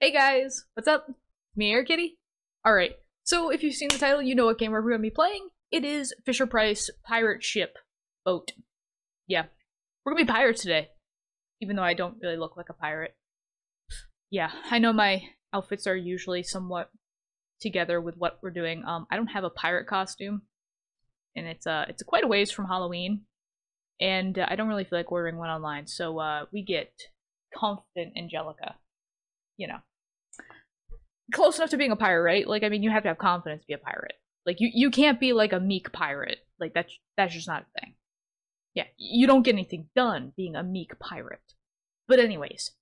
Hey guys, what's up? Me, Air Kity. Alright, so if you've seen the title, you know what game we're going to be playing. It is Fisher Price Pirate Ship Boat. Yeah, we're going to be pirates today, even though I don't really look like a pirate. Yeah, I know my outfits are usually somewhat together with what we're doing. Um, I don't have a pirate costume, and it's uh, it's quite a ways from Halloween, and uh, I don't really feel like ordering one online. So uh, we get confident Angelica, you know, close enough to being a pirate, right? Like, I mean, you have to have confidence to be a pirate. Like, you you can't be like a meek pirate. Like that's that's just not a thing. Yeah, you don't get anything done being a meek pirate. But anyways,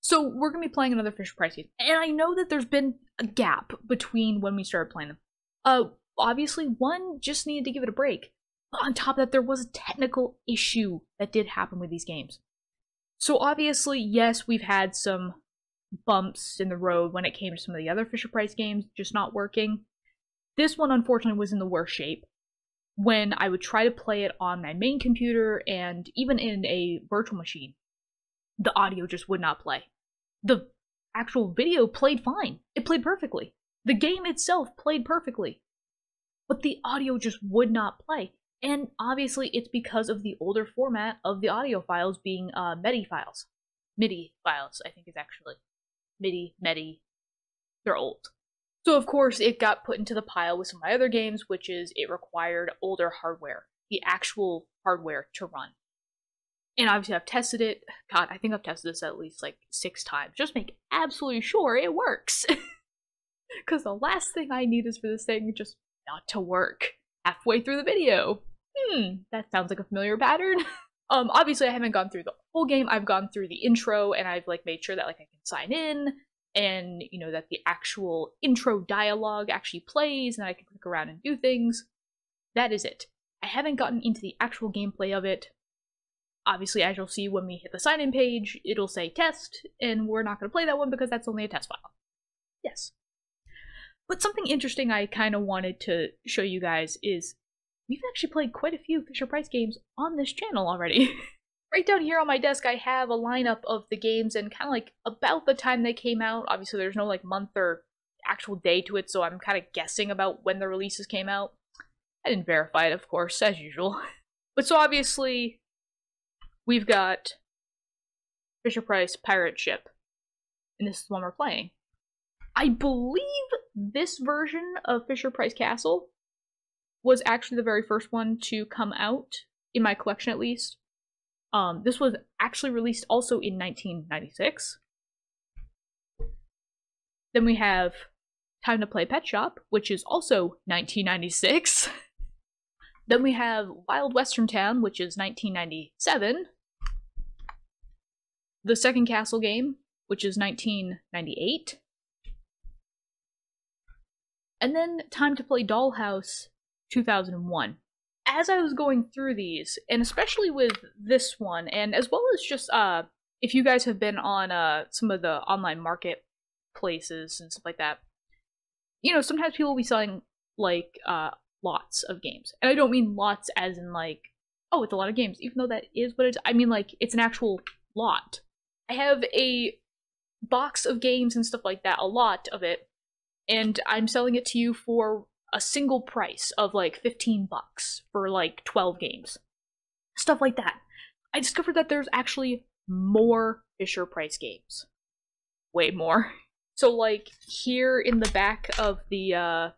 so we're gonna be playing another Fisher Price game, and I know that there's been a gap between when we started playing them. Uh, obviously, one just needed to give it a break. But on top of that, there was a technical issue that did happen with these games. So obviously, yes, we've had some bumps in the road when it came to some of the other Fisher Price games just not working. This one, unfortunately, was in the worst shape. When I would try to play it on my main computer and even in a virtual machine, the audio just would not play. The actual video played fine. It played perfectly. The game itself played perfectly. But the audio just would not play. And obviously, it's because of the older format of the audio files being uh, MIDI files. MIDI files, I think is actually. MIDI, MEDI. They're old. So, of course, it got put into the pile with some of my other games, which is it required older hardware, the actual hardware to run. And obviously, I've tested it. God, I think I've tested this at least like six times. Just make absolutely sure it works. Because the last thing I need is for this thing just not to work halfway through the video. Hmm, that sounds like a familiar pattern. um, obviously, I haven't gone through the whole game. I've gone through the intro and I've like made sure that like I can sign in and you know that the actual intro dialogue actually plays and I can click around and do things. That is it. I haven't gotten into the actual gameplay of it. Obviously, as you'll see when we hit the sign in page, it'll say test, and we're not going to play that one because that's only a test file. Yes. But something interesting I kind of wanted to show you guys is we've actually played quite a few Fisher Price games on this channel already. right down here on my desk, I have a lineup of the games and kind of like about the time they came out. Obviously, there's no like month or actual day to it, so I'm kind of guessing about when the releases came out. I didn't verify it, of course, as usual. But so obviously, we've got Fisher Price Pirate Ship, and this is the one we're playing. I believe this version of Fisher Price Castle was actually the very first one to come out in my collection, at least. Um, this was actually released also in 1996. Then we have Time to Play Pet Shop, which is also 1996. then we have Wild Western Town, which is 1997. The second Castle game, which is 1998. And then Time to Play Dollhouse 2001. As I was going through these, and especially with this one, and as well as just uh, if you guys have been on uh, some of the online marketplaces and stuff like that, you know, sometimes people will be selling like uh, lots of games. And I don't mean lots as in like, oh, it's a lot of games, even though that is what it is. I mean like it's an actual lot. I have a box of games and stuff like that, a lot of it, and I'm selling it to you for a single price of like 15 bucks for like 12 games. Stuff like that. I discovered that there's actually more Fisher Price games. Way more. So like here in the back of the uh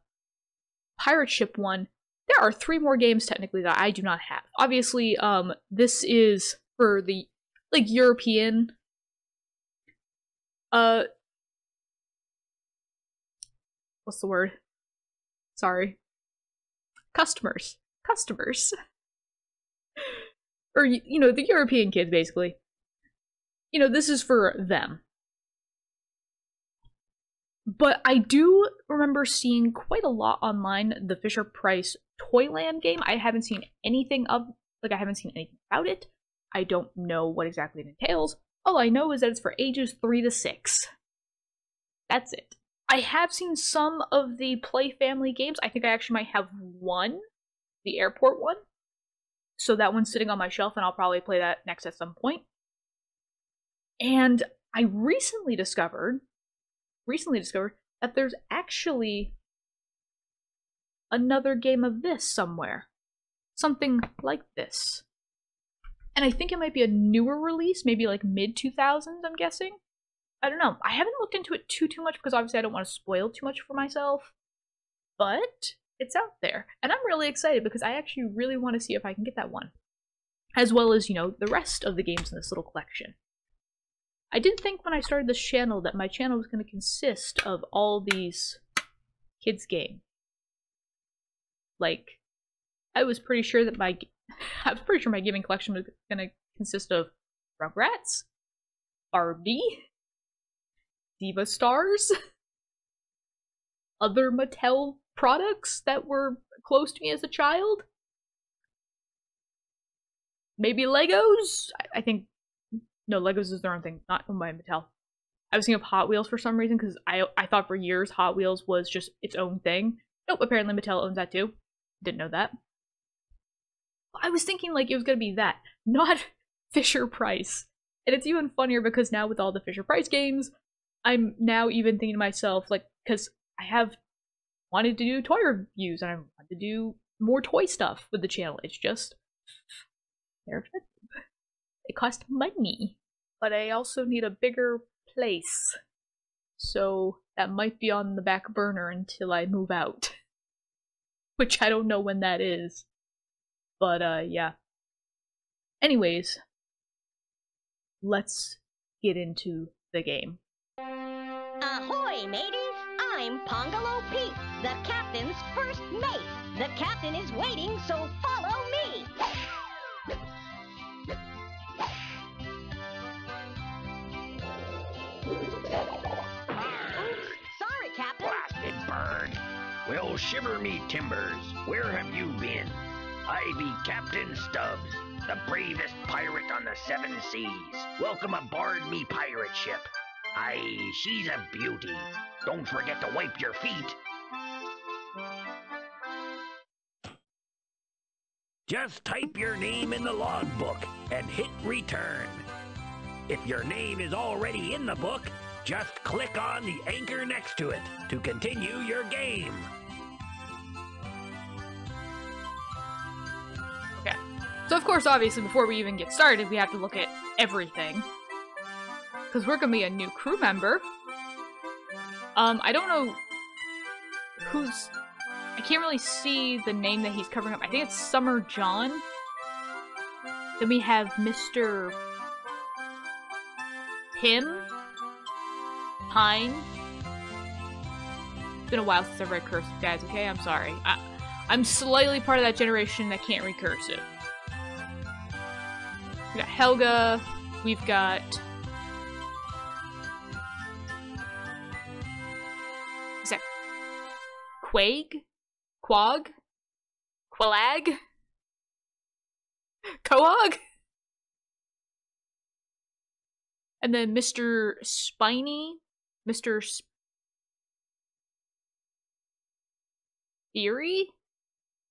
pirate ship one, there are three more games technically that I do not have. Obviously, um this is for the like European uh what's the word? Sorry. Customers. Customers. or, you know, the European kids, basically. You know, this is for them. But I do remember seeing quite a lot online the Fisher Price Toyland game. I haven't seen anything of, like, I haven't seen anything about it. I don't know what exactly it entails. All I know is that it's for ages 3 to 6. That's it. I have seen some of the Play Family games. I think I actually might have one, the airport one. So that one's sitting on my shelf, and I'll probably play that next at some point. And I recently discovered, recently discovered that there's actually another game of this somewhere. Something like this. And I think it might be a newer release, maybe like mid 2000s, I'm guessing. I don't know. I haven't looked into it too too much because obviously I don't want to spoil too much for myself. But it's out there. And I'm really excited because I actually really want to see if I can get that one. As well as, you know, the rest of the games in this little collection. I didn't think when I started this channel that my channel was going to consist of all these kids' games. Like, I was pretty sure that my I was pretty sure my gaming collection was going to consist of Rugrats, Barbie, Diva Starz, other Mattel products that were close to me as a child. Maybe Legos? I, I think no, Legos is their own thing, not owned by Mattel. I was thinking of Hot Wheels for some reason because I I thought for years Hot Wheels was just its own thing. Nope, apparently Mattel owns that too. Didn't know that. I was thinking like it was gonna be that, not Fisher Price. And it's even funnier because now with all the Fisher Price games, I'm now even thinking to myself, like, because I have wanted to do toy reviews and I want to do more toy stuff with the channel. It's just they're expensive. They cost money. But I also need a bigger place. So that might be on the back burner until I move out. Which I don't know when that is. But uh yeah. Anyways, let's get into the game. Ahoy, mateys! I'm Pongalo Pete, the captain's first mate. The captain is waiting, so follow me. Oops, sorry, Captain. Blasted bird! Well, shiver me timbers, where have you been? I be Captain Stubbs, the bravest pirate on the seven seas. Welcome aboard me pirate ship. Aye, she's a beauty. Don't forget to wipe your feet. Just type your name in the logbook and hit return. If your name is already in the book, just click on the anchor next to it to continue your game. Okay. So of course, obviously, before we even get started, we have to look at everything. Because we're gonna be a new crew member. Um, I don't know who's... I can't really see the name that he's covering up. I think it's Summer John. Then we have Mr. Pim? Pine? It's been a while since I've read cursive, guys, okay? I'm sorry. I, I'm slightly part of that generation that can't read cursive. We got Helga. We've got... Quag? Quag? Qualag? Coag? And then Mr. Spiny, Mr. Sp- Theory,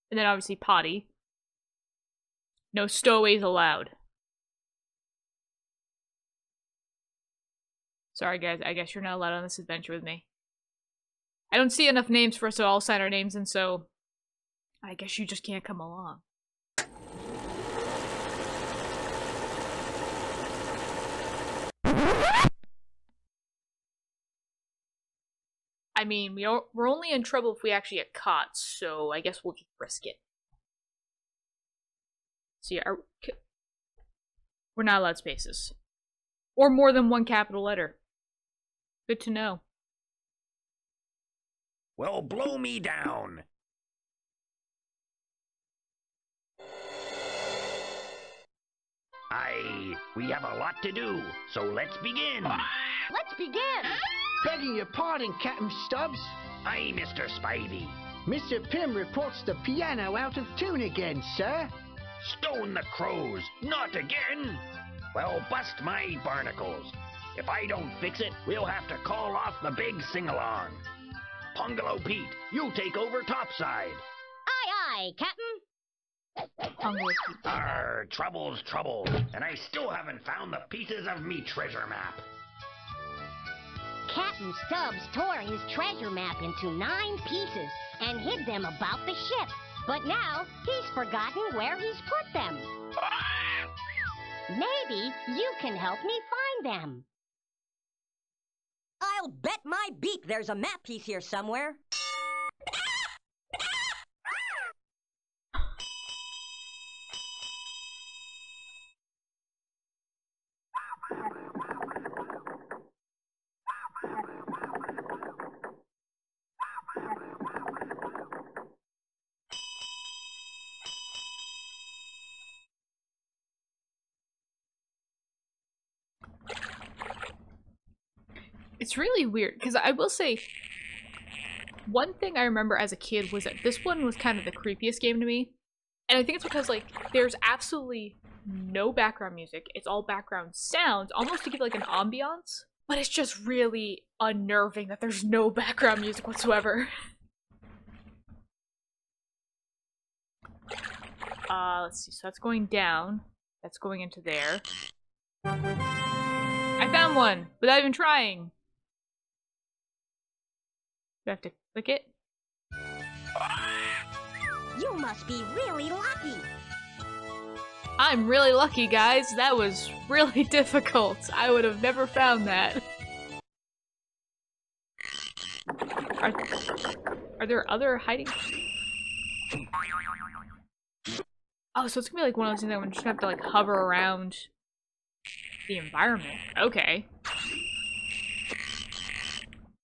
and then obviously Potty. No stowaways allowed. Sorry, guys. I guess you're not allowed on this adventure with me. I don't see enough names for us to all sign our names, and so I guess you just can't come along. I mean, we are, we're only in trouble if we actually get caught, so I guess we'll just risk it. See, we're not allowed spaces. Or more than one capital letter. Good to know. Well, blow me down. Aye, we have a lot to do, so let's begin. Let's begin. Begging your pardon, Captain Stubbs. Aye, Mr. Spivey. Mr. Pym reports the piano out of tune again, sir. Stone the crows, not again. Well, bust my barnacles. If I don't fix it, we'll have to call off the big sing-along. Pongalo Pete, you take over topside. Aye, aye, Captain. Pongalo Pete. Arr, trouble's trouble, and I still haven't found the pieces of me treasure map. Captain Stubbs tore his treasure map into nine pieces and hid them about the ship. But now he's forgotten where he's put them. Ah! Maybe you can help me find them. I'll bet my beak there's a map piece here somewhere. It's really weird because I will say one thing I remember as a kid was that this one was kind of the creepiest game to me. And I think it's because like there's absolutely no background music. It's all background sounds, almost to give like an ambiance. But it's just really unnerving that there's no background music whatsoever. Uh, let's see. So that's going down. That's going into there. I found one without even trying. I have to click it? You must be really lucky. I'm really lucky, guys. That was really difficult. I would have never found that. Are, are there other hiding? Oh, so it's gonna be like one of those things that I'm just gonna have to like hover around the environment. Okay.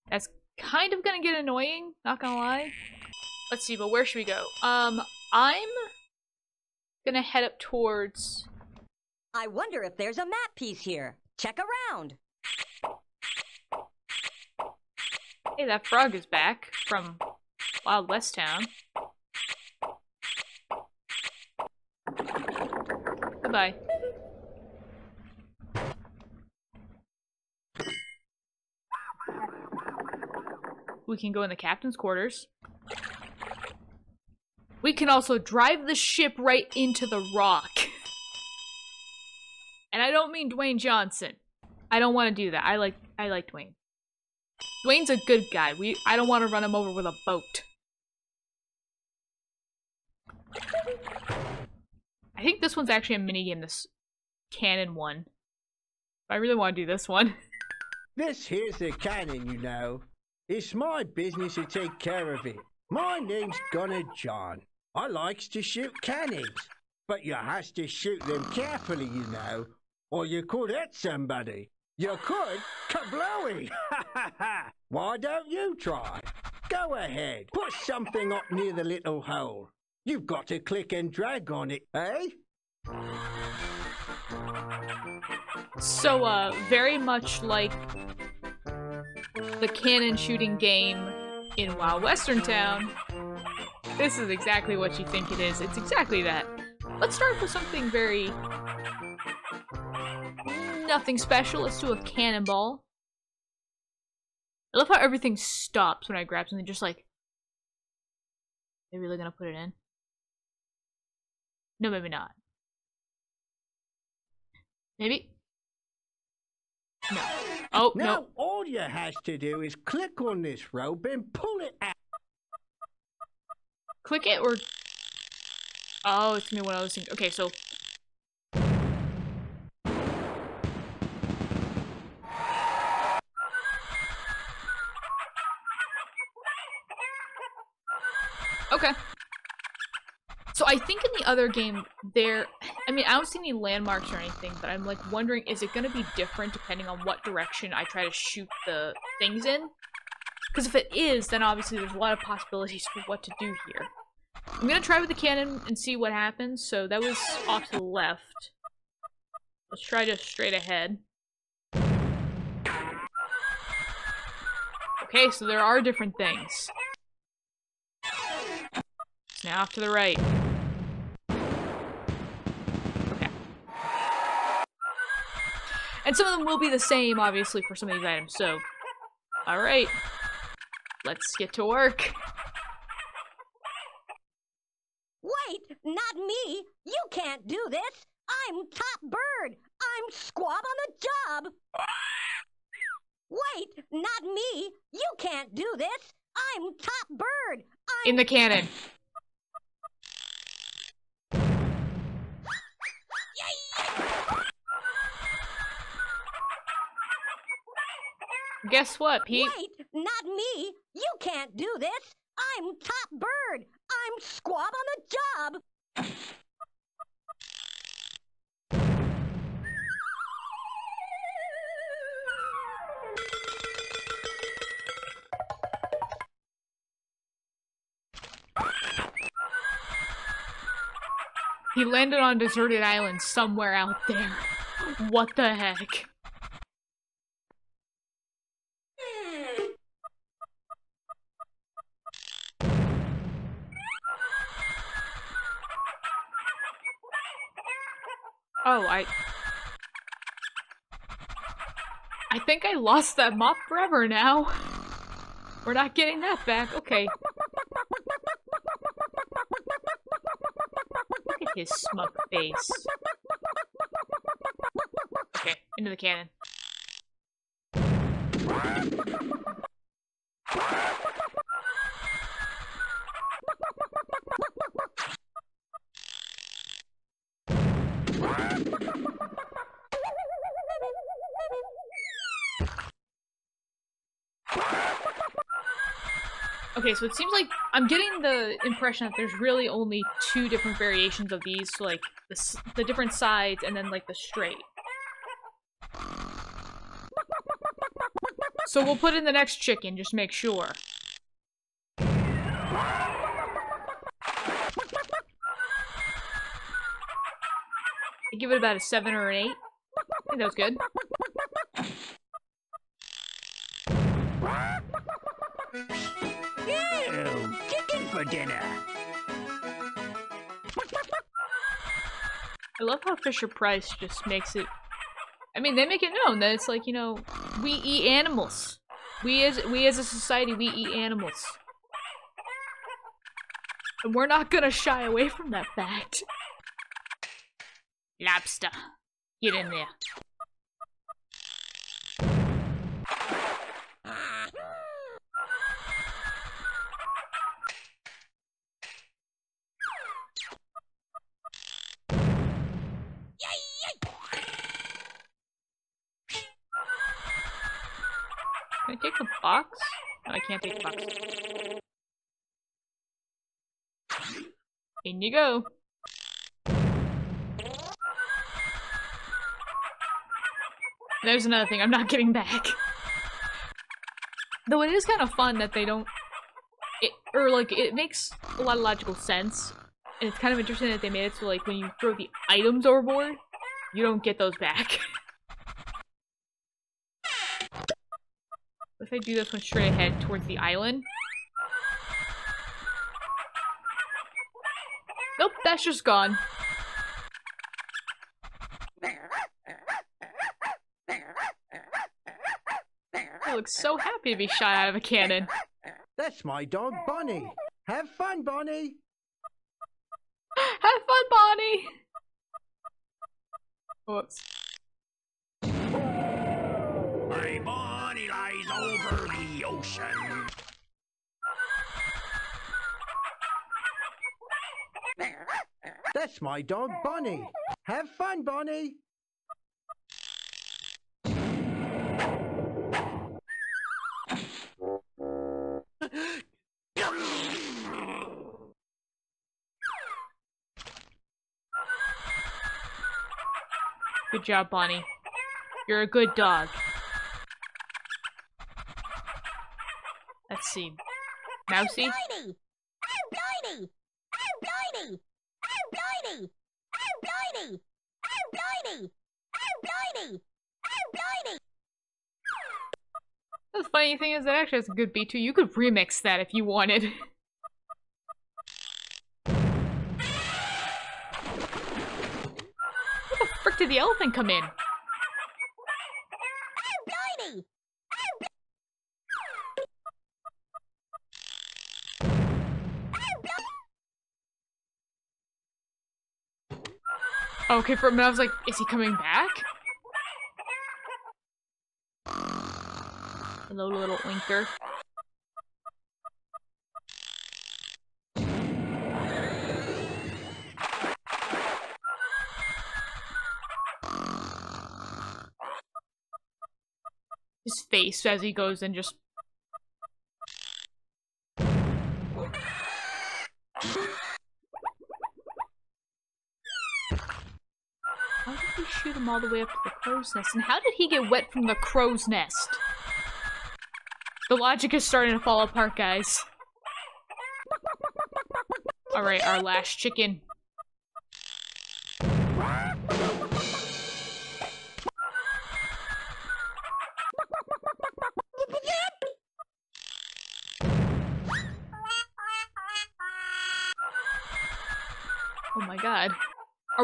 That's kind of gonna get annoying, not gonna lie. Let's see, but where should we go? Um, I'm gonna head up towards... I wonder if there's a map piece here. Check around. Hey, that frog is back from Wild West Town. Goodbye. We can go in the captain's quarters. We can also drive the ship right into the rock. And I don't mean Dwayne Johnson. I don't want to do that. I like I like Dwayne. Dwayne's a good guy. We I don't want to run him over with a boat. I think this one's actually a minigame, this cannon one. I really want to do this one. This here's the cannon, you know. It's my business to take care of it. My name's Gunner John. I likes to shoot cannons, but you has to shoot them carefully, you know, or you could hit somebody. You could kablooey! Ha ha ha! Why don't you try? Go ahead, put something up near the little hole. You've got to click and drag on it, eh? So, uh, very much like the cannon shooting game in Wild Western Town, this is exactly what you think it is. It's exactly that. Let's start with something very... Nothing special. Let's do a cannonball. I love how everything stops when I grab something, just like... They're really gonna put it in? No, maybe not. Maybe? No. Oh, Now, no. all you has to do is click on this rope and pull it out. Click it or... Oh, it's be one of those things. Okay, so... Okay. So I think in the other game, there... I mean, I don't see any landmarks or anything, but I'm, like, wondering, is it gonna be different depending on what direction I try to shoot the things in? Because if it is, then obviously there's a lot of possibilities for what to do here. I'm gonna try with the cannon and see what happens. So that was off to the left. Let's try just straight ahead. Okay, so there are different things. Now off to the right. And some of them will be the same, obviously, for some of these items, so... Alright. Let's get to work. Wait, not me. You can't do this. I'm top bird. I'm squab on the job. Wait, not me. You can't do this. I'm top bird. I'm In the cannon. Guess what, Pete? Wait, not me. You can't do this. I'm top bird. I'm squab on the job. He landed on a deserted island somewhere out there. What the heck? Think I lost that mop forever now. We're not getting that back. Okay. Look at his smug face. Okay, into the cannon. Okay, so it seems like I'm getting the impression that there's really only two different variations of these, so like the, the different sides and then like the straight. So we'll put in the next chicken, just make sure. I give it about a seven or an eight. I think that was good. Love how Fisher Price just makes it. I mean, they make it known that it's like you know, we eat animals. We as we as a society, we eat animals, and we're not gonna shy away from that fact. Lobster, get in there. Can't. In you go. There's another thing I'm not getting back. Though it is kind of fun that they don't... It, or, like, it makes a lot of logical sense. And it's kind of interesting that they made it so, like, when you throw the items overboard, you don't get those back. if I do this one straight ahead towards the island? Nope, that's just gone. I look so happy to be shot out of a cannon. That's my dog Bonnie. Have fun, Bonnie. Have fun, Bonnie! Whoops. Ocean. That's my dog Bonnie. Have fun, Bonnie. Good job, Bonnie. You're a good dog. Let's see. Mousy? Blighty! I'm Blighty! I'm Blighty! I'm Blighty! I'm Blighty! I'm Blighty! I'm Blighty! I'm Blighty! The funny thing is that actually has a good beat too. You could remix that if you wanted. Where the frick did the elephant come in? Okay, for a minute I was like, is he coming back? Hello, little oinker. His face as he goes and just How did all the way up to the crow's nest? And how did he get wet from the crow's nest? The logic is starting to fall apart, guys. Alright, our last chicken.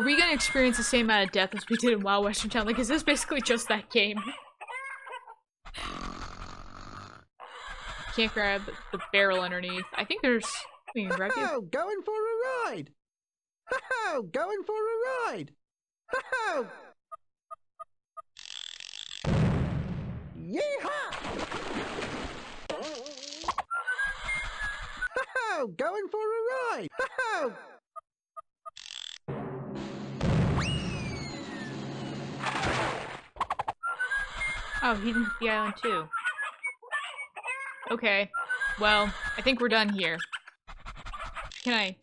We gonna experience the same amount of death as we did in WoW Western Town? Like, is this basically just that game? Can't grab the barrel underneath. I think there's... We can grab you. Oh, going for a ride. Oh, going for a ride. Oh. Yeehaw! Oh, going for a ride. Oh. Oh, hit the island too. Okay. Well, I think we're done here. Can I...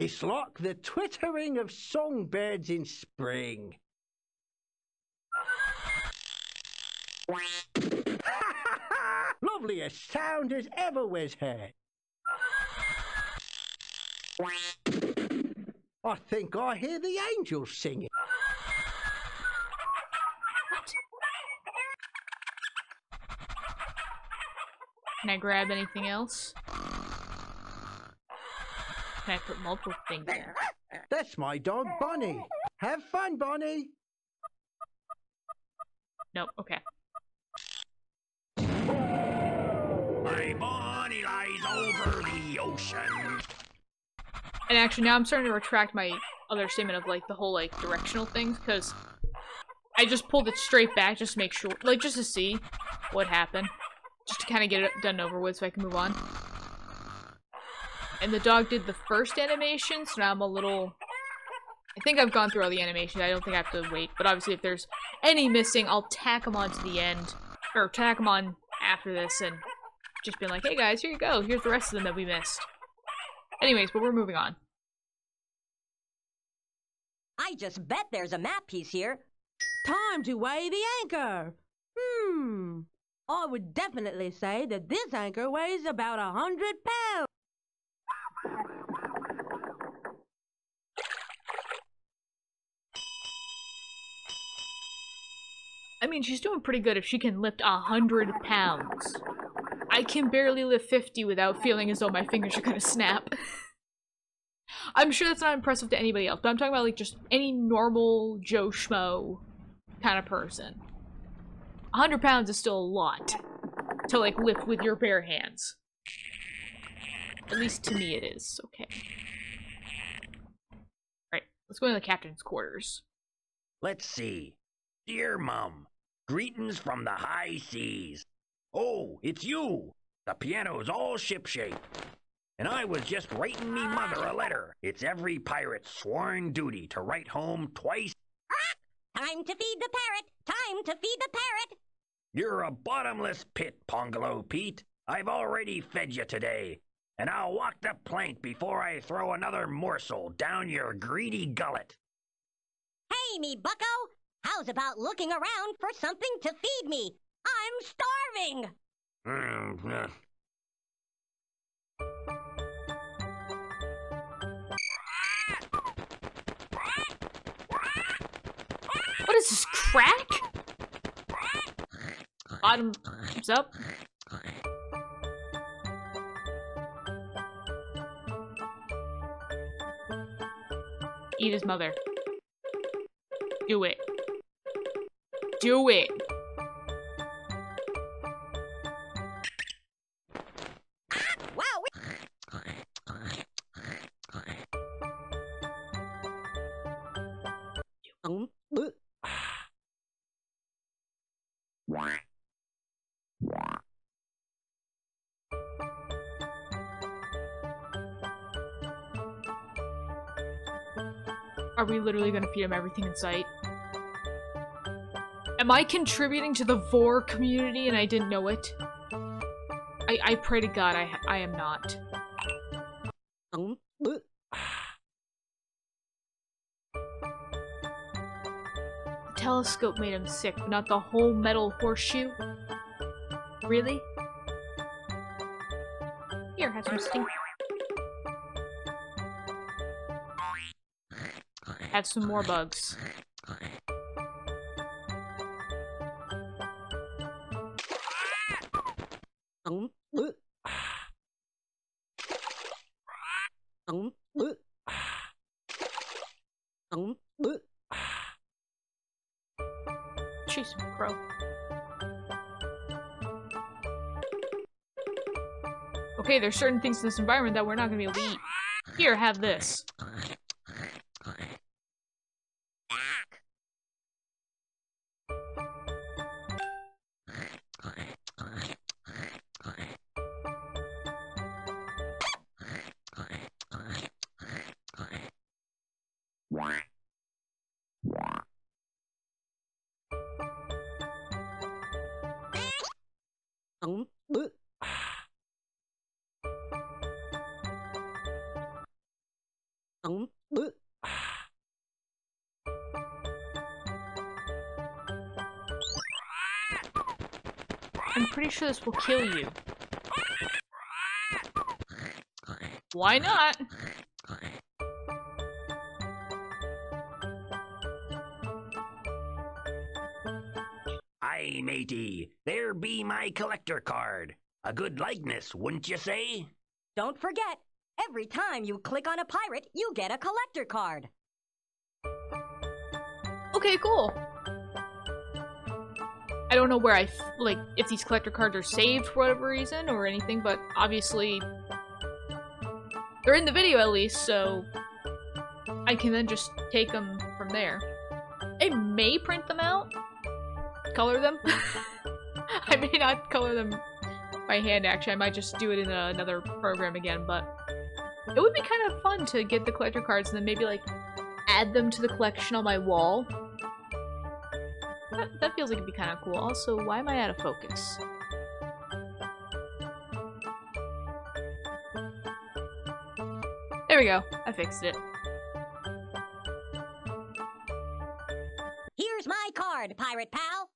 It's like the twittering of songbirds in spring. Loveliest sound as ever was heard. I think I hear the angels singing. Can I grab anything else? Can I put multiple things there? That's my dog Bonnie. Have fun, Bonnie. Nope, okay. My body lies over the ocean. And actually, now I'm starting to retract my other statement of, like, the whole, like, directional things, because I just pulled it straight back just to make sure, like, just to see what happened. Just to kind of get it done over with so I can move on. And the dog did the first animation, so now I'm a little... I think I've gone through all the animations, I don't think I have to wait, but obviously if there's any missing, I'll tack them on to the end, or tack them on after this, and just be like, hey guys, here you go, here's the rest of them that we missed. Anyways, but we're moving on. I just bet there's a map piece here. Time to weigh the anchor. Hmm. I would definitely say that this anchor weighs about a hundred pounds. I mean, she's doing pretty good if she can lift a hundred pounds. I can barely lift 50 without feeling as though my fingers are gonna snap. I'm sure that's not impressive to anybody else, but I'm talking about like just any normal Joe Schmo kind of person. A hundred pounds is still a lot to like lift with your bare hands. At least to me it is. Okay. Right, let's go into the captain's quarters. Let's see. Dear Mum, greetings from the high seas. Oh, it's you. The piano's all shipshape. And I was just writing me mother a letter. It's every pirate's sworn duty to write home twice. Ah, time to feed the parrot! Time to feed the parrot! You're a bottomless pit, Pongolo Pete. I've already fed you today. And I'll walk the plank before I throw another morsel down your greedy gullet. Hey, me bucko! How's about looking around for something to feed me? I'm starving! What is this, crack? Bottoms up. Eat his mother. Do it. Do it. Are we literally gonna feed him everything in sight? Am I contributing to the Vore community and I didn't know it? I, I pray to God I, I am not. Um, The telescope made him sick, but not the whole metal horseshoe? Really? Here, have some stink. Have some more bugs. Jeez, bro. Okay, there's certain things in this environment that we're not gonna be able to eat. Here, have this. Sure this will kill you. Why not? Aye, matey, there be my collector card. A good likeness, wouldn't you say? Don't forget, every time you click on a pirate, you get a collector card. Okay, cool. I don't know where I, like, if these collector cards are saved for whatever reason or anything, but obviously they're in the video at least, so I can then just take them from there. I may print them out, color them. I may not color them by hand, actually. I might just do it in a, another program again, but it would be kind of fun to get the collector cards and then maybe, like, add them to the collection on my wall. That, that feels like it'd be kind of cool. Also, why am I out of focus? There we go. I fixed it. Here's my card, pirate pal.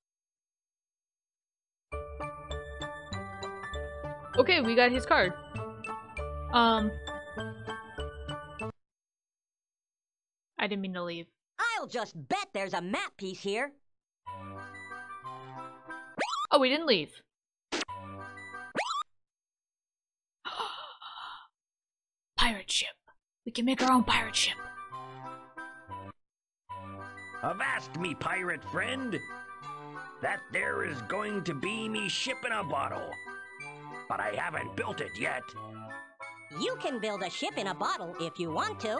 Okay, we got his card. Um. I didn't mean to leave. I'll just bet there's a map piece here. Oh, we didn't leave. pirate ship. We can make our own pirate ship. Avast me, pirate friend. That there is going to be me ship in a bottle. But I haven't built it yet. You can build a ship in a bottle if you want to.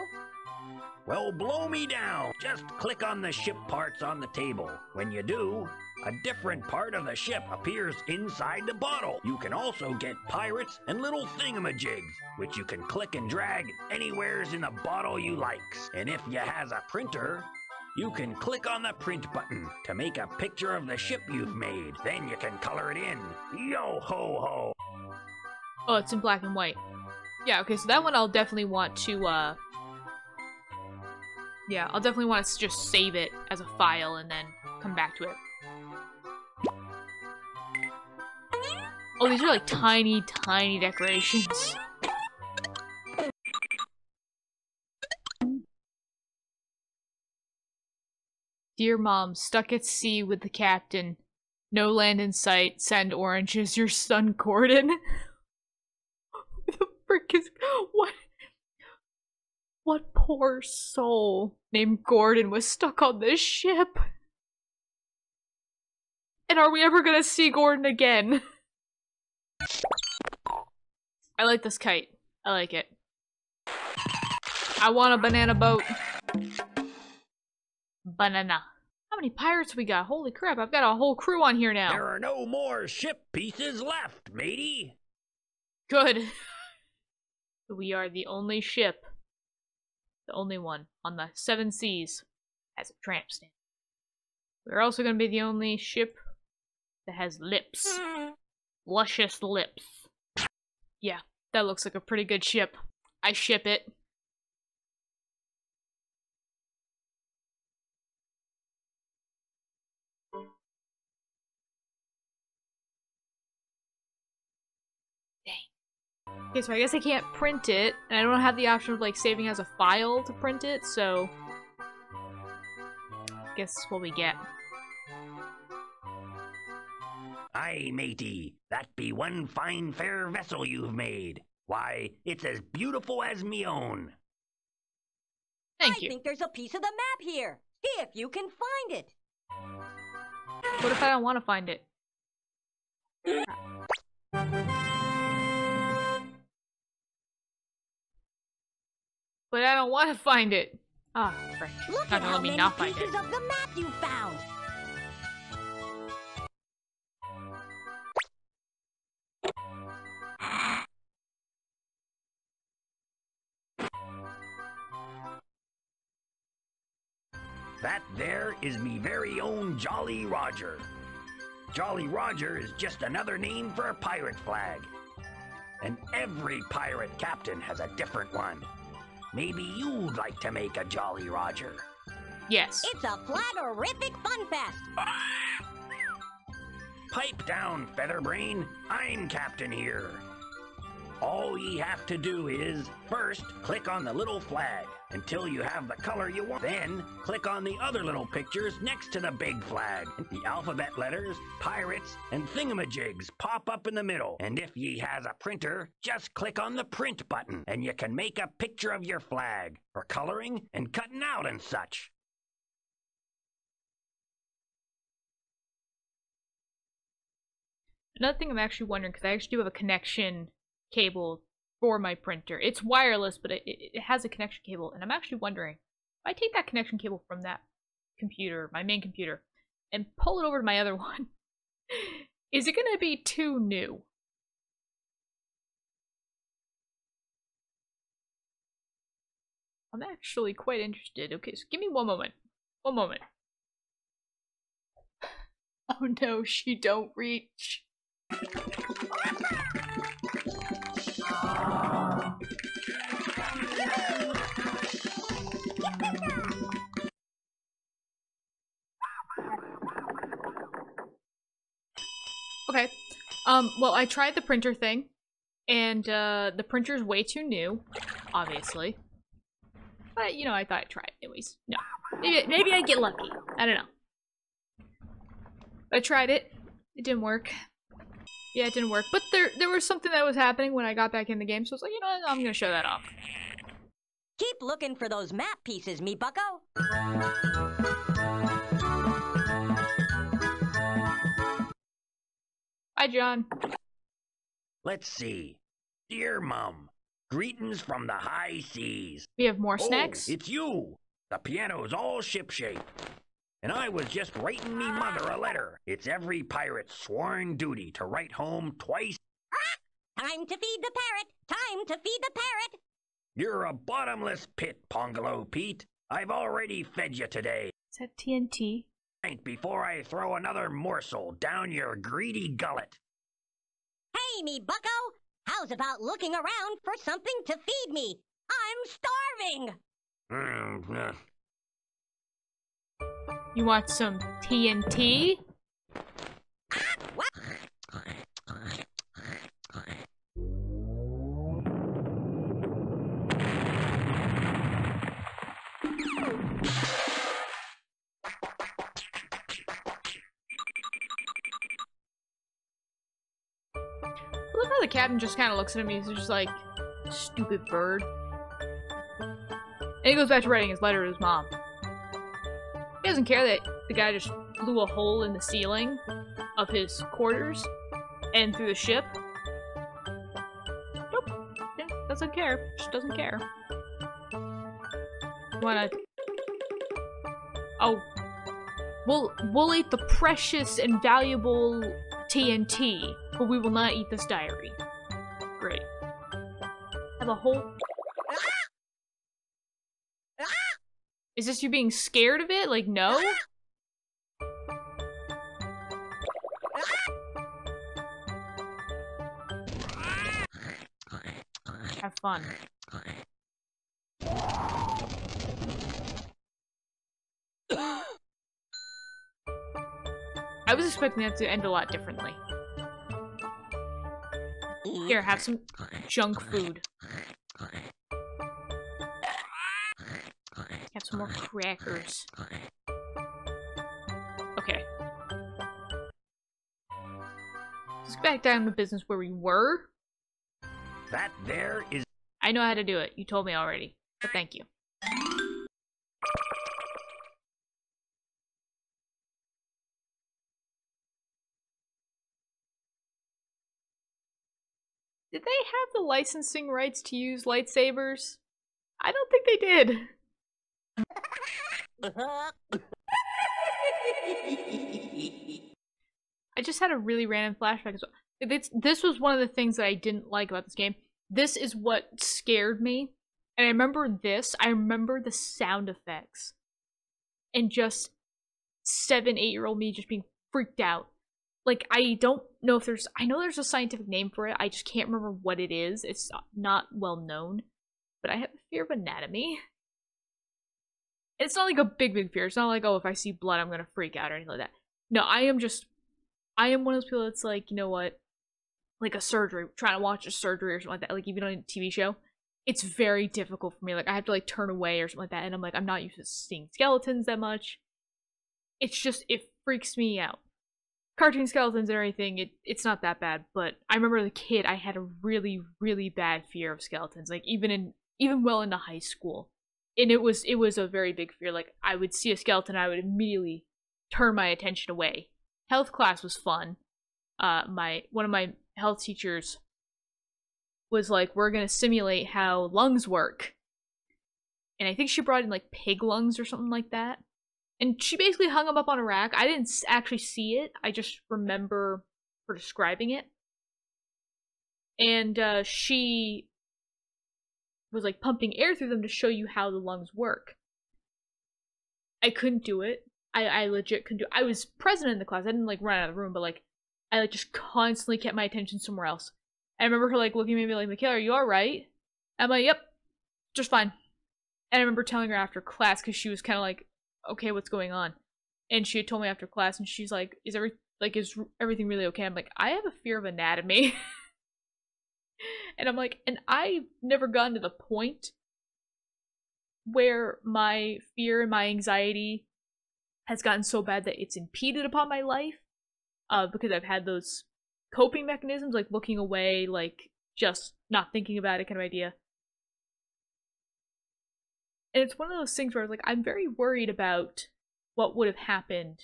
Well, blow me down. Just click on the ship parts on the table. When you do, a different part of the ship appears inside the bottle. You can also get pirates and little thingamajigs, which you can click and drag anywheres in the bottle you likes. And if you has a printer, you can click on the print button to make a picture of the ship you've made. Then you can color it in. Yo ho ho! Oh, it's in black and white. Yeah, okay, so that one I'll definitely want to, uh... Yeah, I'll definitely want to just save it as a file and then come back to it. Oh, these are like tiny, tiny decorations. Dear mom, stuck at sea with the captain. No land in sight. Send oranges. Your son Gordon. The frick is what? What poor soul named Gordon was stuck on this ship? And are we ever gonna see Gordon again? I like this kite. I like it. I want a banana boat. Banana. How many pirates we got? Holy crap, I've got a whole crew on here now. There are no more ship pieces left, matey. Good. we are the only ship The only one on the seven seas as a tramp stamp. We're also going to be the only ship that has lips. Hmm. Luscious lips. Yeah, that looks like a pretty good ship. I ship it. Okay, so I guess I can't print it, and I don't have the option of like saving as a file to print it, so guess what we get. Aye, matey, that be one fine fair vessel you've made. Why, it's as beautiful as me own. Thank I you. think there's a piece of the map here. See if you can find it. What if I don't want to find it? But I don't want to find it. Ah, right. Look at how let me many pieces of the map you found. There is me very own Jolly Roger. Jolly Roger is just another name for a pirate flag. And every pirate captain has a different one. Maybe you'd like to make a Jolly Roger. Yes. It's a flag-orific fun fest. Ah! Pipe down, Featherbrain. I'm captain here. All ye have to do is first click on the little flag until you have the color you want. Then click on the other little pictures next to the big flag. The alphabet letters, pirates, and thingamajigs pop up in the middle. And if ye has a printer, just click on the print button and you can make a picture of your flag for coloring and cutting out and such. Another thing I'm actually wondering, because I actually do have a connection cable for my printer. It's wireless, but it, it has a connection cable, and I'm actually wondering if I take that connection cable from that computer, my main computer, and pull it over to my other one, is it going to be too new? I'm actually quite interested. Okay, so give me one moment. One moment. Oh no, she don't reach. Um, well, I tried the printer thing, and uh, the printer's way too new, obviously. But, you know, I thought I'd try it anyways. No. Maybe, maybe I'd get lucky. I don't know. I tried it. It didn't work. Yeah, it didn't work. But there there was something that was happening when I got back in the game, so I was like, you know what, I'm gonna show that off. Keep looking for those map pieces, me bucko. Hi, John. Let's see. Dear Mum, greetings from the high seas. We have more oh, snacks. Oh, it's you. The piano's all shipshape. And I was just writing me mother a letter. It's every pirate's sworn duty to write home twice. Ah, time to feed the parrot. Time to feed the parrot. You're a bottomless pit, Pongolo Pete. I've already fed you today. Is that TNT? Ain't Before I throw another morsel down your greedy gullet. Hey, me bucko. How's about looking around for something to feed me? I'm starving. You want some TNT? Captain just kind of looks at him. He's just like, stupid bird. And he goes back to writing his letter to his mom. He doesn't care that the guy just blew a hole in the ceiling of his quarters and through the ship. Nope. Yeah, doesn't care. Just doesn't care. Wanna. Oh. We'll, we'll eat the precious and valuable TNT, but we will not eat this diary. Great. Have a whole Is this you being scared of it? Like, no? Have fun. I was expecting that to end a lot differently. Here, have some junk food. Have some more crackers. Okay. Let's get back down to business where we were. That there is I know how to do it. You told me already. But thank you. Did they have the licensing rights to use lightsabers? I don't think they did. I just had a really random flashback as well. This, this was one of the things that I didn't like about this game. This is what scared me. And I remember this. I remember the sound effects. And just seven, eight year old me just being freaked out. Like, I don't know if there's. I know there's a scientific name for it. I just can't remember what it is. It's not well known. But I have a fear of anatomy. It's not like a big, big fear. It's not like, oh, if I see blood, I'm gonna freak out or anything like that. No, I am just. I am one of those people that's like, you know what? like a surgery, trying to watch a surgery or something like that, like even on a TV show, it's very difficult for me. Like I have to like turn away or something like that, and I'm like I'm not used to seeing skeletons that much. It's just it freaks me out. Cartoon skeletons and everything, it it's not that bad, but I remember as a kid I had a really really bad fear of skeletons. Like even in even well into high school, and it was it was a very big fear. Like I would see a skeleton, I would immediately turn my attention away. Health class was fun. Uh, my one of my health teachers was like, we're to simulate how lungs work. And I think she brought in like pig lungs or something like that. And she basically hung them up on a rack. I didn't actually see it, I just remember her describing it. And uh, she was like pumping air through them to show you how the lungs work. I couldn't do it. I, I legit couldn't do it. I was present in the class. I didn't like run out of the room, but like I like just constantly kept my attention somewhere else. I remember her like looking at me like, Michaela, are you alright? I'm like, yep, just fine. And I remember telling her after class because she was kind of like, okay, what's going on? And she had told me after class, and she's like, is every like is everything really okay? I'm like, I have a fear of anatomy. and I'm like, and I've never gotten to the point where my fear and my anxiety has gotten so bad that it's impeded upon my life uh, because I've had those coping mechanisms, like looking away, like just not thinking about it kind of idea. And it's one of those things where I was like, I'm very worried about what would have happened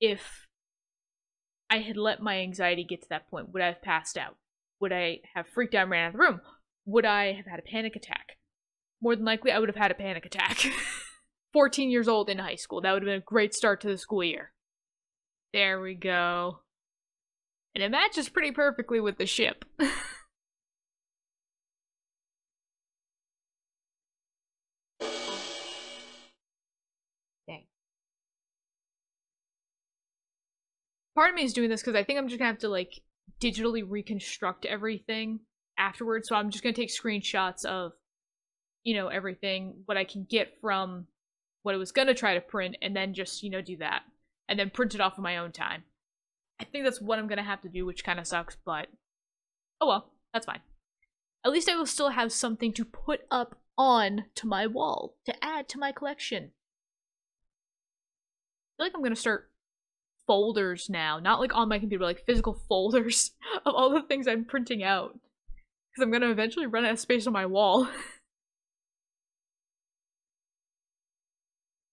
if I had let my anxiety get to that point. Would I have passed out? Would I have freaked out and ran out of the room? Would I have had a panic attack? More than likely, I would have had a panic attack. 14 years old in high school. That would have been a great start to the school year. There we go. And it matches pretty perfectly with the ship. Part of me is doing this because I think I'm just gonna have to like digitally reconstruct everything afterwards. So I'm just gonna take screenshots of, you know, everything, what I can get from what I was gonna try to print, and then just, you know, do that and then print it off in my own time. I think that's what I'm gonna have to do, which kind of sucks, but oh well, that's fine. At least I will still have something to put up on to my wall to add to my collection. I feel like I'm gonna start folders now, not like on my computer, but like physical folders of all the things I'm printing out. Because I'm gonna eventually run out of space on my wall.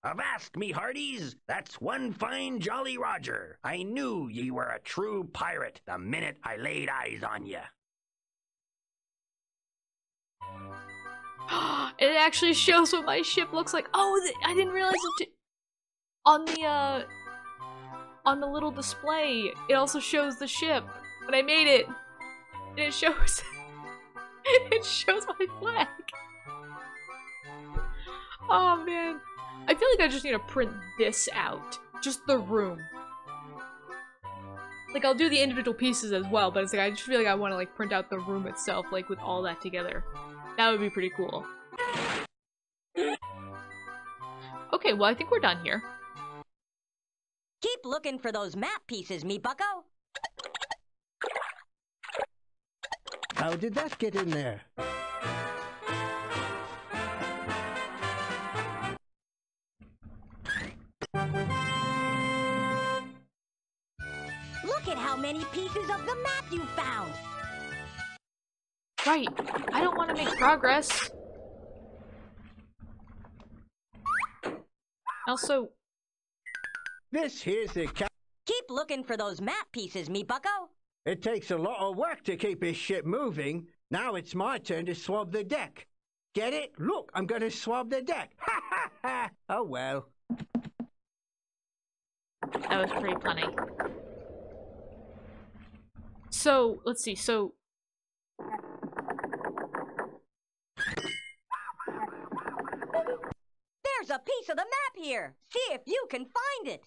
Avast, me hearties! That's one fine Jolly Roger. I knew ye were a true pirate the minute I laid eyes on ye. it actually shows what my ship looks like. Oh, I didn't realize it on the uh on the little display. It also shows the ship, but I made it. And it shows it shows my flag. Oh man. I feel like I just need to print this out. Just the room. Like I'll do the individual pieces as well, but it's like I just feel like I want to like print out the room itself, like with all that together. That would be pretty cool. Okay, well I think we're done here. Keep looking for those map pieces, me bucko. How did that get in there? Look at how many pieces of the map you found. Right. I don't want to make progress. Also, This here's the cap. Keep looking for those map pieces, me bucko. It takes a lot of work to keep this ship moving. Now it's my turn to swab the deck. Get it? Look, I'm going to swab the deck. Ha ha ha! Oh well. that was pretty funny. So, let's see. So, There's a piece of the map here. See if you can find it.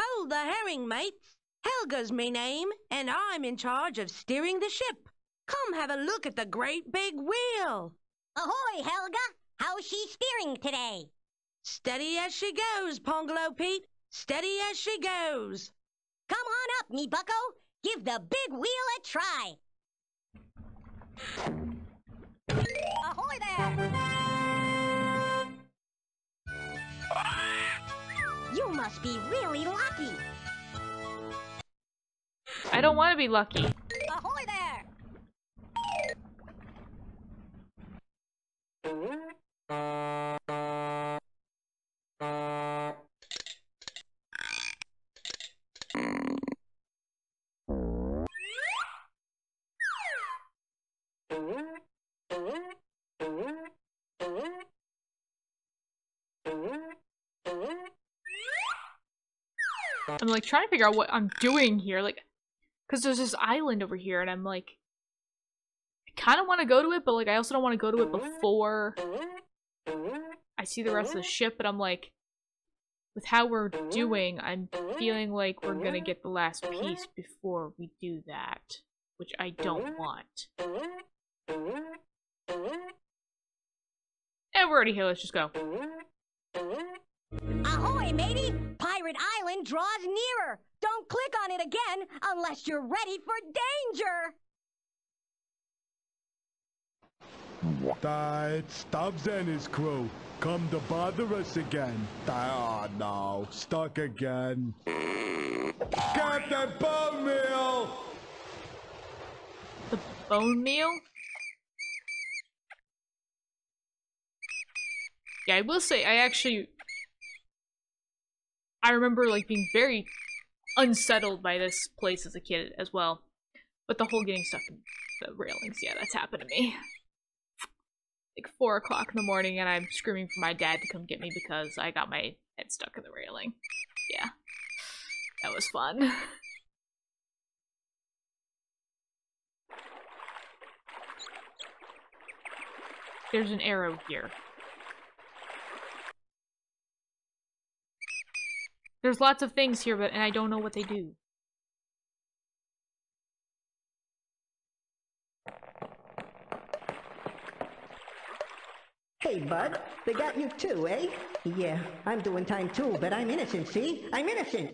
Hold the herring, mates. Helga's me name, and I'm in charge of steering the ship. Come have a look at the great big wheel. Ahoy, Helga. How's she steering today? Steady as she goes, Pongolo Pete. Steady as she goes. Come on up, me bucko. Give the big wheel a try. Ahoy there! Must be really lucky. I don't want to be lucky. Ahoy there! Like trying to figure out what I'm doing here, like, because there's this island over here, and I'm like, I kind of want to go to it, but like I also don't want to go to it before I see the rest of the ship. But I'm like, with how we're doing, I'm feeling like we're gonna get the last piece before we do that, which I don't want. And we're already here. Let's just go. Ahoy, matey! Pirate Island draws nearer. Don't click on it again unless you're ready for danger. It's Stubbs and his crew. Come to bother us again. Oh no, stuck again. Captain Bone Meal! The bone meal? Yeah, I will say, I actually... I remember, like, being very unsettled by this place as a kid as well. But the whole getting stuck in the railings, yeah, that's happened to me. Like, 4 o'clock in the morning, and I'm screaming for my dad to come get me because I got my head stuck in the railing. Yeah. That was fun. There's an arrow here. There's lots of things here, but and I don't know what they do. Hey, bud, they got you too, eh? Yeah, I'm doing time too, but I'm innocent, see? I'm innocent.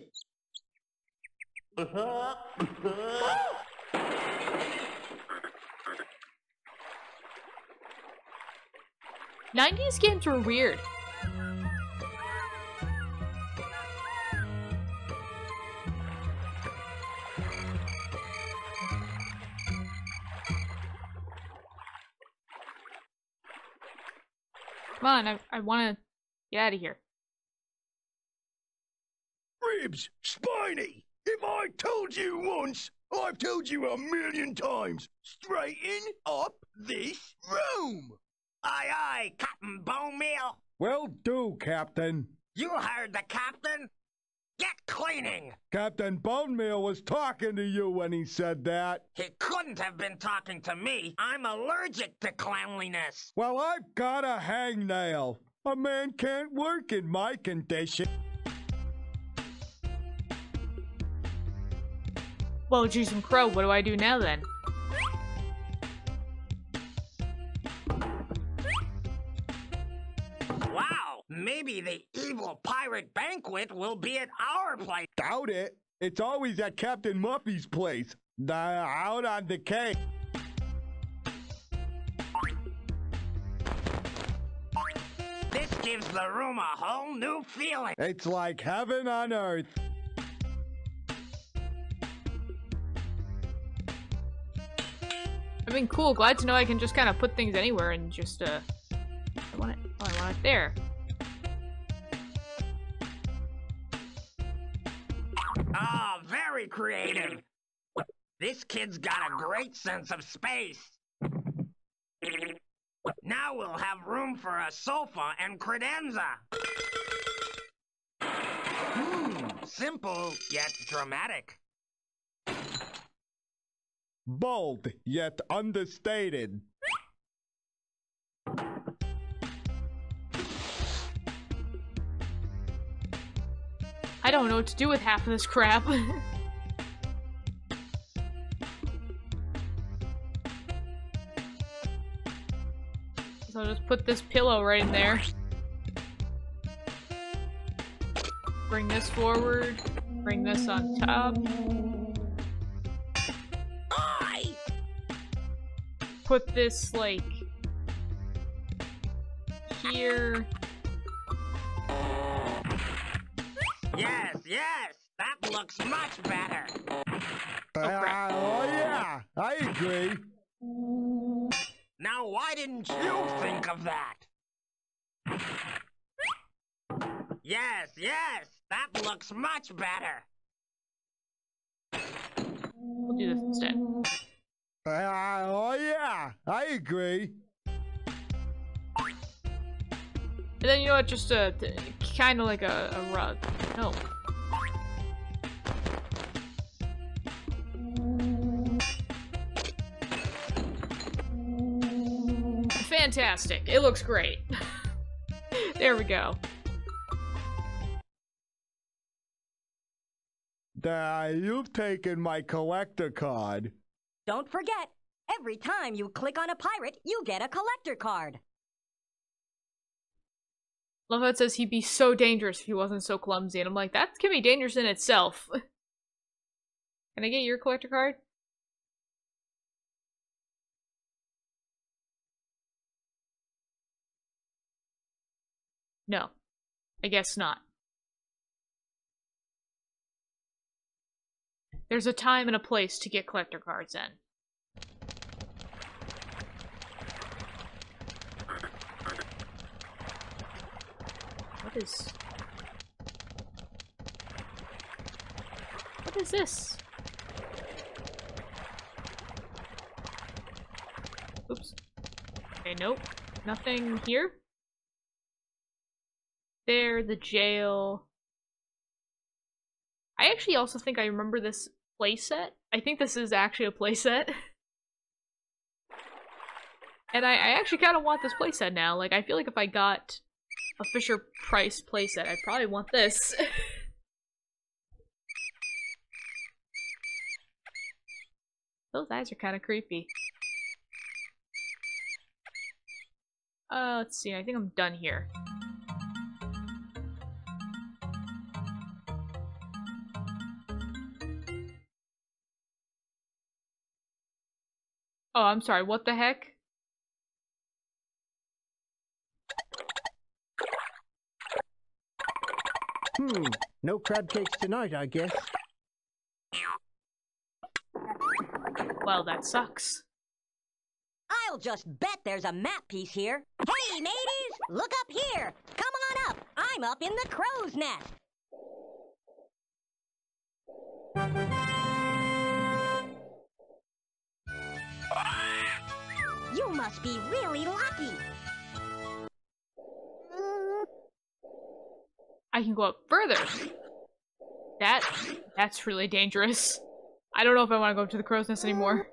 90s games were weird. Come on, I, I want to get out of here. Ribs, Spiny, if I told you once, I've told you a million times. Straighten up this room. Aye, aye, Captain Bone Meal. Will do, Captain. You heard the captain. Get cleaning. Captain Bone Meal was talking to you when he said that. He couldn't have been talking to me. I'm allergic to cleanliness. Well, I've got a hangnail. A man can't work in my condition. Well, geez, and Crow, what do I do now then? Maybe the evil pirate banquet will be at our place. Doubt it. It's always at Captain Muffy's place. The, out on the cake. This gives the room a whole new feeling. It's like heaven on earth. I mean, cool. Glad to know I can just kind of put things anywhere and just, uh... I want it. Oh, I want it there. Ah, very creative. This kid's got a great sense of space. Now we'll have room for a sofa and credenza. Hmm, simple yet dramatic. Bold, yet understated. I don't know what to do with half of this crap. so I'll just put this pillow right in there. Bring this forward. Bring this on top. Put this, like, here. Yes, yes, that looks much better. Uh, oh yeah, I agree. Now, why didn't you think of that? Yes, yes, that looks much better. We'll do this instead. Uh, oh yeah, I agree. Then you know what? Just a kind of like a, a rug. No. Fantastic. It looks great. there we go. Uh, you've taken my collector card. Don't forget, every time you click on a pirate, you get a collector card. Love says he'd be so dangerous if he wasn't so clumsy, and I'm like, that can be dangerous in itself. can I get your collector card? No. I guess not. There's a time and a place to get collector cards in. What is... What is this? Oops. Okay, nope. Nothing here. There, the jail. I actually also think I remember this playset. I think this is actually a playset. and I, I actually kind of want this playset now. Like, I feel like if I got a Fisher Price playset, I'd probably want this. Those eyes are kind of creepy. Uh, let's see. I think I'm done here. Oh, I'm sorry. What the heck? Hmm, no crab cakes tonight, I guess. Well, that sucks. I'll just bet there's a map piece here. Hey, mateys! Look up here! Come on up! I'm up in the crow's nest! You must be really lucky! I can go up further. That, that's really dangerous. I don't know if I want to go up to the crow's nest anymore.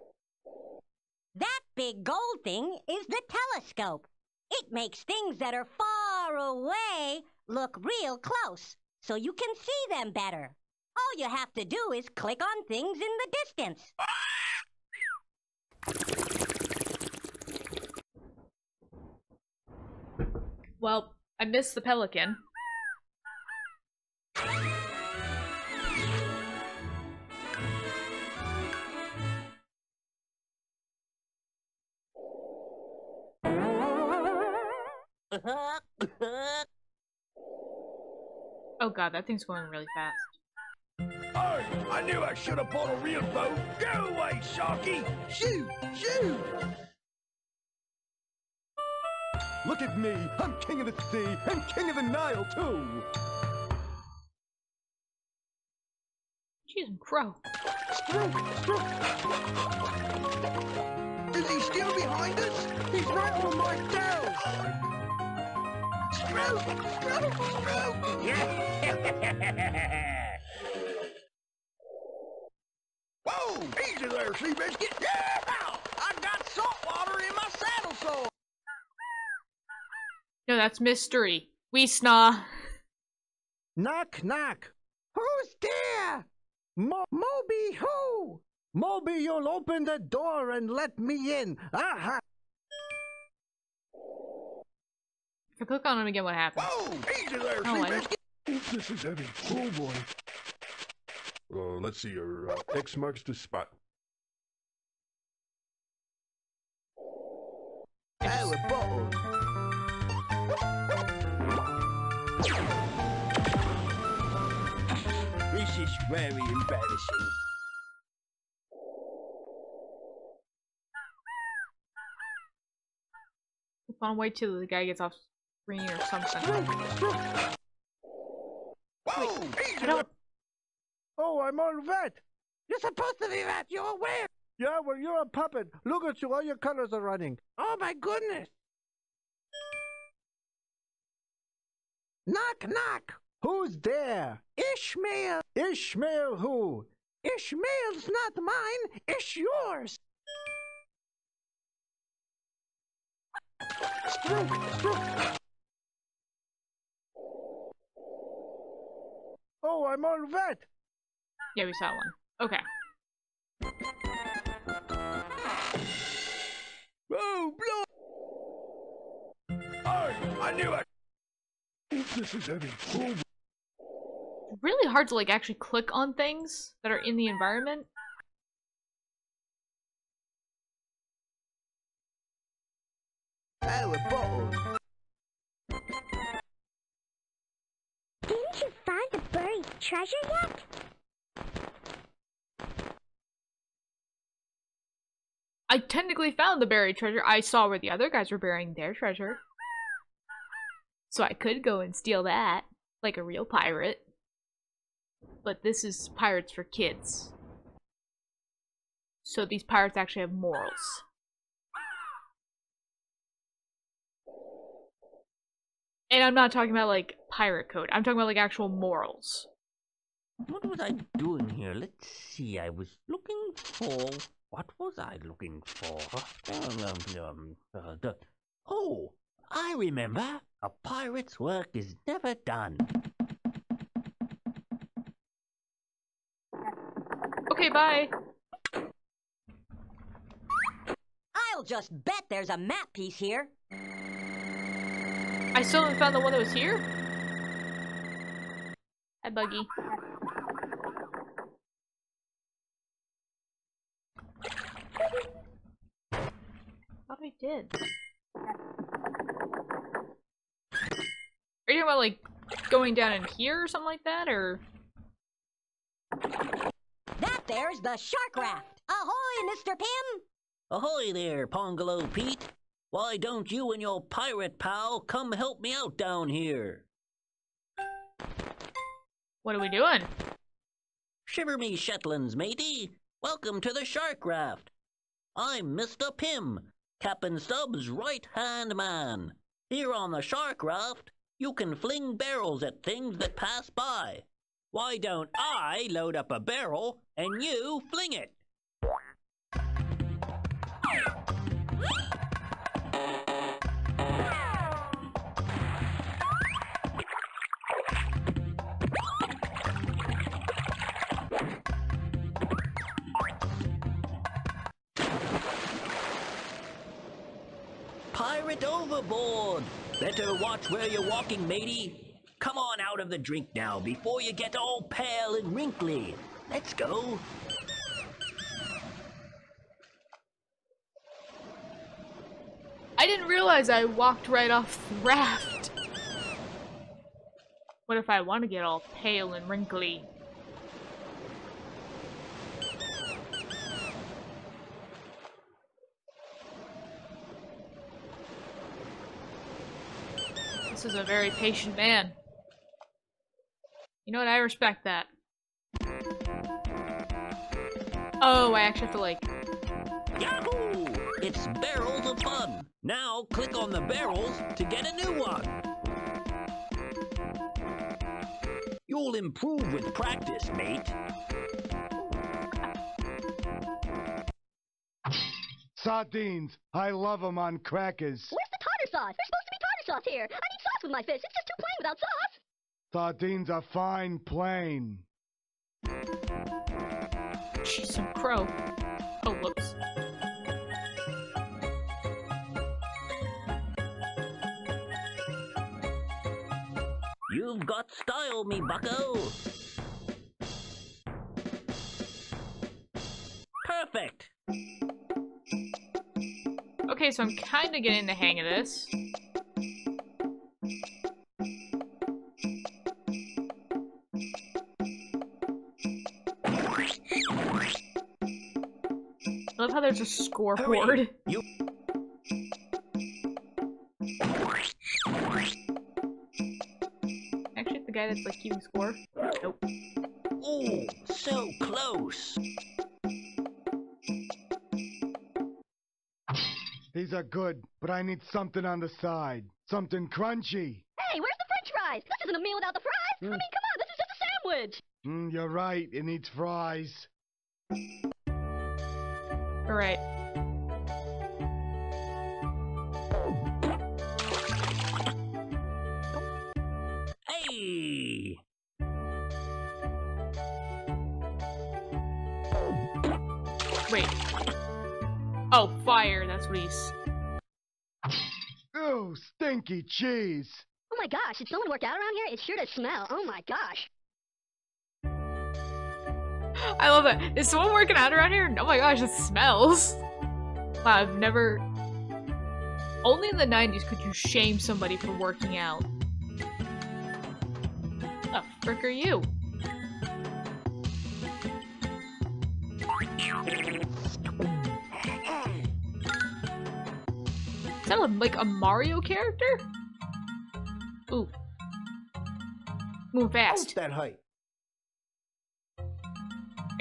That big gold thing is the telescope. It makes things that are far far away, look real close so you can see them better. All you have to do is click on things in the distance. Well, I missed the pelican. God, that thing's going really fast. Oh, I knew I should have bought a real boat. Go away, Sharky. Shoot, shoot. Look at me. I'm king of the sea and king of the Nile, too. Jeez, crow. Stroke, stroke. Is he still behind us? He's right on my tail. Whoa, easy there, Seabiscuit. Yeah, I got salt water in my saddle sore. No, that's mystery. We snaw. Knock, knock. Who's there? Mo- Moby, who? Moby, you'll open the door and let me in. Aha! I click on him again, what happens? Whoa, easy there, Oh, I- This is heavy. Oh, boy. Uh, let's see your uh, X marks the spot. Oh, a bottle. This is very embarrassing. If I wait till the guy gets off screen or something. Whoa, easy I don't. Oh, I'm all wet. You're supposed to be that. You're aware. Yeah, well, you're a puppet. Look at you. All your colors are running. Oh my goodness. Knock, knock. Who's there? Ishmael. Ishmael who? Ishmael's not mine. It's yours. Stroke, stroke. Oh, I'm all wet. Yeah, we saw one. Okay. Oh, blow. Oh, I knew it. This is heavy. Oh. Really hard to like actually click on things that are in the environment. Oh, a bottle. Treasure yet? I technically found the buried treasure. I saw where the other guys were burying their treasure. So I could go and steal that, like a real pirate. But this is Pirates for Kids. So these pirates actually have morals. And I'm not talking about like pirate code. I'm talking about like actual morals. What was I doing here? Let's see. I was looking for. What was I looking for? Um, um, um, uh, the- oh, I remember. A pirate's work is never done. Okay, bye. I'll just bet there's a map piece here. I still haven't found the one that was here. Hi, Buggy. Thought I did. Are you talking about like going down in here or something like that, or That there's the shark raft. Ahoy, Mr. Pim! Ahoy there, Pongolo Pete. Why don't you and your pirate pal come help me out down here? what are we doing? Shiver me Shetlands, matey. Welcome to the Shark Raft. I'm Mr. Pim, Captain Stubbs' right-hand man. Here on the Shark Raft, you can fling barrels at things that pass by. Why don't I load up a barrel and you fling it? Pirate overboard. Better watch where you're walking, matey. Come on out of the drink now before you get all pale and wrinkly. Let's go. I didn't realize I walked right off the raft. What if I want to get all pale and wrinkly? This is a very patient man. You know what? I respect that. Oh, I actually have to like Yahoo! It's barrels of fun. Now click on the barrels to get a new one. You'll improve with practice, mate. Sardines. I love 'em on crackers. Where's the tartar sauce? There's supposed to be tartar sauce here. I need sauce with my fish. It's just too plain without sauce. Sardines are fine plain. She's some crow. Oh, whoops. You've got style, me bucko. Perfect. Okay, so I'm kind of getting the hang of this. There's a scoreboard. Hurry. You Actually, the guy that's like keeping score. Nope. Ooh, so close. These are good, but I need something on the side. Something crunchy. Hey, where's the french fries? This isn't a meal without the fries. I mean, come on, this is just a sandwich. Mm, you're right, it needs fries. Alright. Hey! Wait. Oh, fire. That's what he's. Ooh, stinky cheese. Oh my gosh, did someone work out around here? It sure does smell. Oh my gosh. I love that. Is someone working out around here? Oh my gosh, it smells. Wow, I've never. Only in the 90s could you shame somebody for working out. The frick are you? Is that like a Mario character? Ooh. Move fast. that height?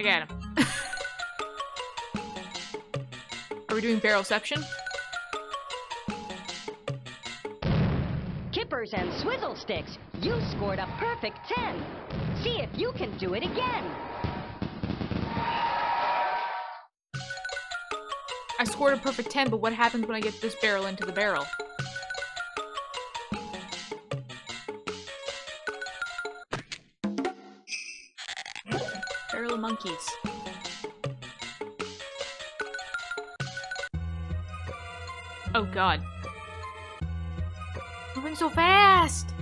I got him. Are we doing barrelception? Kippers and swizzle sticks, you scored a perfect 10. See if you can do it again. I scored a perfect 10, but what happens when I get this barrel into the barrel? Monkeys. Oh god. Moving so fast!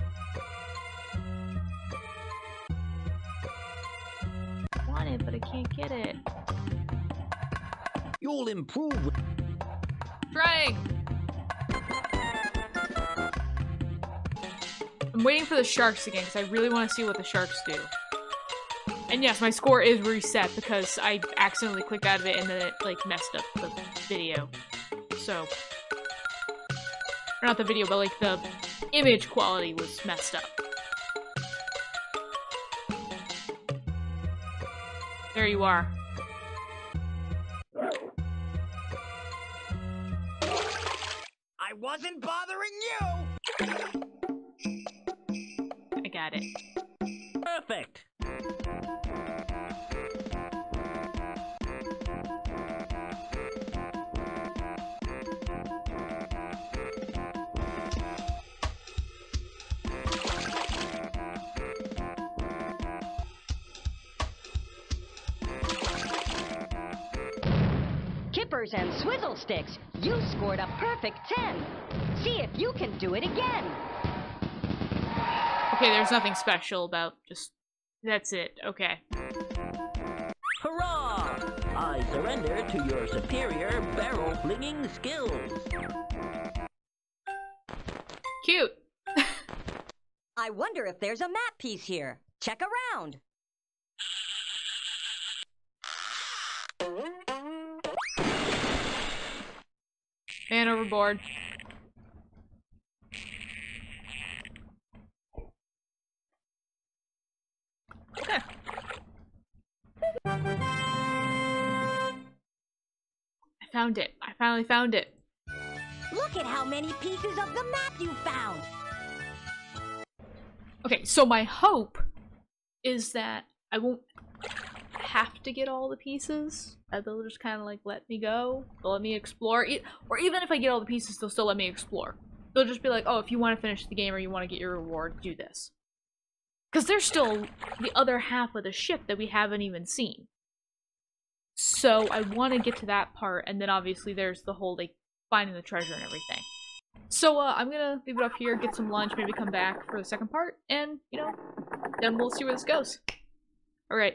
I want it, but I can't get it. You'll improve Trying! I'm waiting for the sharks again because I really want to see what the sharks do. And yes, my score is reset because I accidentally clicked out of it and then it like messed up the video. So, or not the video, but like the image quality was messed up. There you are. Kippers and swizzle sticks, You scored a perfect 10. See if you can do it again. Okay, there's nothing special about just... That's it. Okay. Hurrah! I surrender to your superior barrel flinging skills. Cute. I wonder if there's a map piece here. Check around. Man overboard. Okay. I found it. I finally found it. Look at how many pieces of the map you found. Okay, so my hope is that I won't have to get all the pieces. That they'll just kind of like let me go. They'll let me explore. Or even if I get all the pieces, they'll still let me explore. They'll just be like, oh, if you want to finish the game or you want to get your reward, do this. Because there's still the other half of the ship that we haven't even seen. So I want to get to that part, and then obviously there's the whole like finding the treasure and everything. So uh, I'm gonna leave it up here, get some lunch, maybe come back for the second part, and you know, then we'll see where this goes. All right.